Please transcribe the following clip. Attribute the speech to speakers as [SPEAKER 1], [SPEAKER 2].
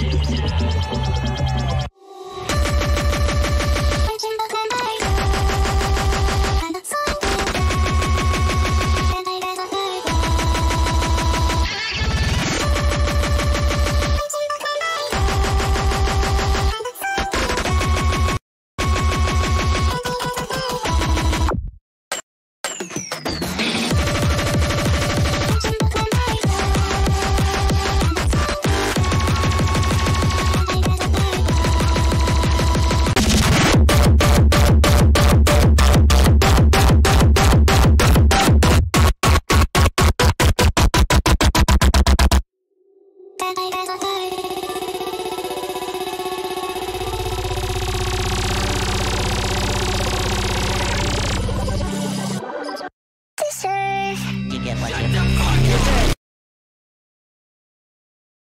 [SPEAKER 1] ¡Gracias! Giant.